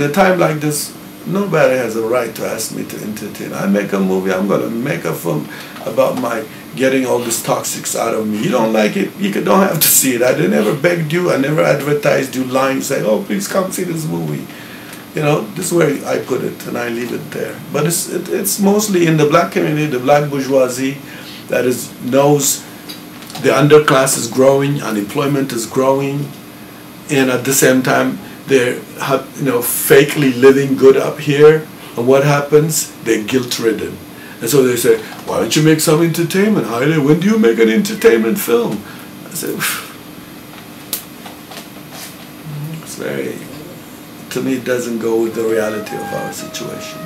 In a time like this, nobody has a right to ask me to entertain. I make a movie, I'm going to make a film about my getting all these toxics out of me. You don't like it, you don't have to see it. I never begged you, I never advertised you lying, say, oh, please come see this movie. You know, this is where I put it, and I leave it there. But it's, it, it's mostly in the black community, the black bourgeoisie, that is knows the underclass is growing, unemployment is growing, and at the same time, they're you know fakely living good up here, and what happens? They're guilt-ridden, and so they say, "Why don't you make some entertainment, Haile? When do you make an entertainment film?" I said, "It's very." To me, it doesn't go with the reality of our situation.